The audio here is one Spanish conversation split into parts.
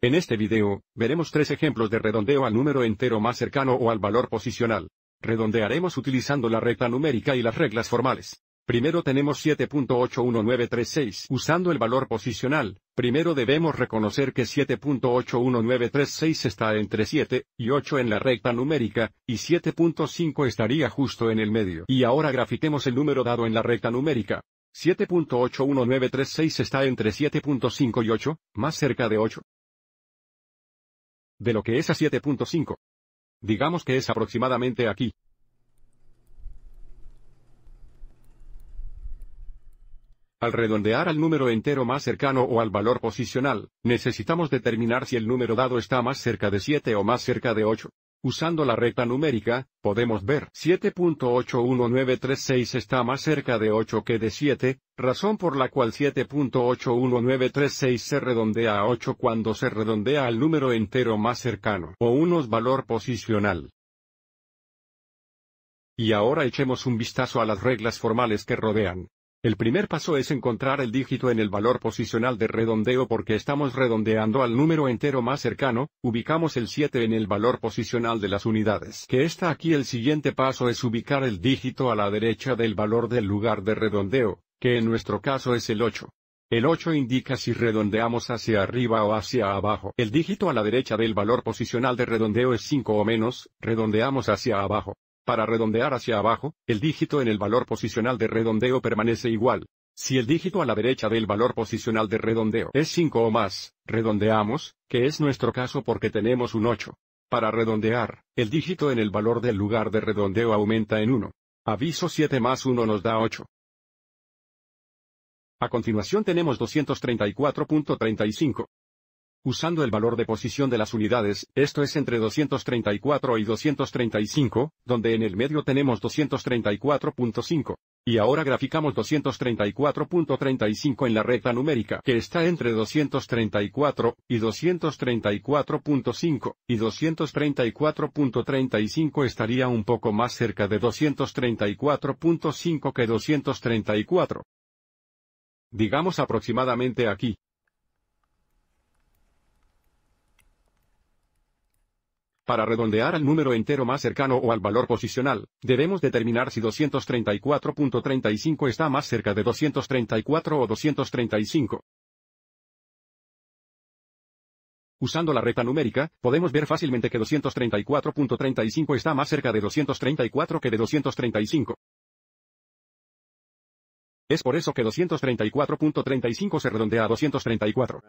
En este video, veremos tres ejemplos de redondeo al número entero más cercano o al valor posicional. Redondearemos utilizando la regla numérica y las reglas formales. Primero tenemos 7.81936. Usando el valor posicional, primero debemos reconocer que 7.81936 está entre 7 y 8 en la recta numérica, y 7.5 estaría justo en el medio. Y ahora grafiquemos el número dado en la recta numérica. 7.81936 está entre 7.5 y 8, más cerca de 8. De lo que es a 7.5. Digamos que es aproximadamente aquí. Al redondear al número entero más cercano o al valor posicional, necesitamos determinar si el número dado está más cerca de 7 o más cerca de 8. Usando la recta numérica, podemos ver 7.81936 está más cerca de 8 que de 7, razón por la cual 7.81936 se redondea a 8 cuando se redondea al número entero más cercano o unos valor posicional. Y ahora echemos un vistazo a las reglas formales que rodean. El primer paso es encontrar el dígito en el valor posicional de redondeo porque estamos redondeando al número entero más cercano, ubicamos el 7 en el valor posicional de las unidades. Que está aquí el siguiente paso es ubicar el dígito a la derecha del valor del lugar de redondeo, que en nuestro caso es el 8. El 8 indica si redondeamos hacia arriba o hacia abajo. El dígito a la derecha del valor posicional de redondeo es 5 o menos, redondeamos hacia abajo. Para redondear hacia abajo, el dígito en el valor posicional de redondeo permanece igual. Si el dígito a la derecha del valor posicional de redondeo es 5 o más, redondeamos, que es nuestro caso porque tenemos un 8. Para redondear, el dígito en el valor del lugar de redondeo aumenta en 1. Aviso 7 más 1 nos da 8. A continuación tenemos 234.35. Usando el valor de posición de las unidades, esto es entre 234 y 235, donde en el medio tenemos 234.5. Y ahora graficamos 234.35 en la recta numérica, que está entre 234 y 234.5, y 234.35 estaría un poco más cerca de 234.5 que 234. Digamos aproximadamente aquí. Para redondear al número entero más cercano o al valor posicional, debemos determinar si 234.35 está más cerca de 234 o 235. Usando la recta numérica, podemos ver fácilmente que 234.35 está más cerca de 234 que de 235. Es por eso que 234.35 se redondea a 234.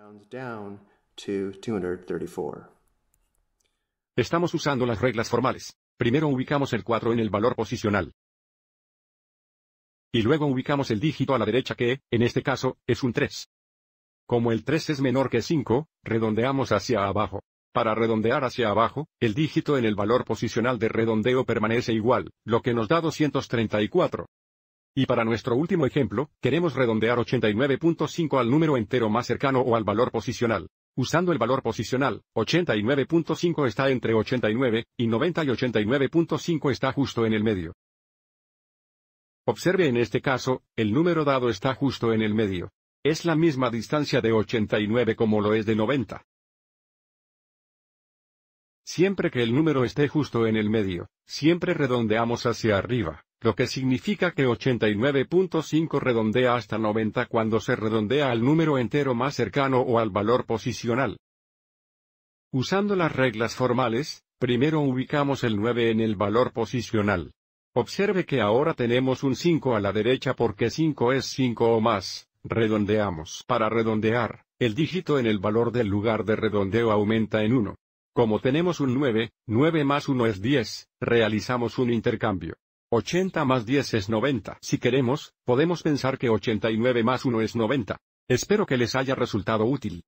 Estamos usando las reglas formales. Primero ubicamos el 4 en el valor posicional. Y luego ubicamos el dígito a la derecha que, en este caso, es un 3. Como el 3 es menor que 5, redondeamos hacia abajo. Para redondear hacia abajo, el dígito en el valor posicional de redondeo permanece igual, lo que nos da 234. Y para nuestro último ejemplo, queremos redondear 89.5 al número entero más cercano o al valor posicional. Usando el valor posicional, 89.5 está entre 89 y 90 y 89.5 está justo en el medio. Observe en este caso, el número dado está justo en el medio. Es la misma distancia de 89 como lo es de 90. Siempre que el número esté justo en el medio, siempre redondeamos hacia arriba lo que significa que 89.5 redondea hasta 90 cuando se redondea al número entero más cercano o al valor posicional. Usando las reglas formales, primero ubicamos el 9 en el valor posicional. Observe que ahora tenemos un 5 a la derecha porque 5 es 5 o más, redondeamos. Para redondear, el dígito en el valor del lugar de redondeo aumenta en 1. Como tenemos un 9, 9 más 1 es 10, realizamos un intercambio. 80 más 10 es 90. Si queremos, podemos pensar que 89 más 1 es 90. Espero que les haya resultado útil.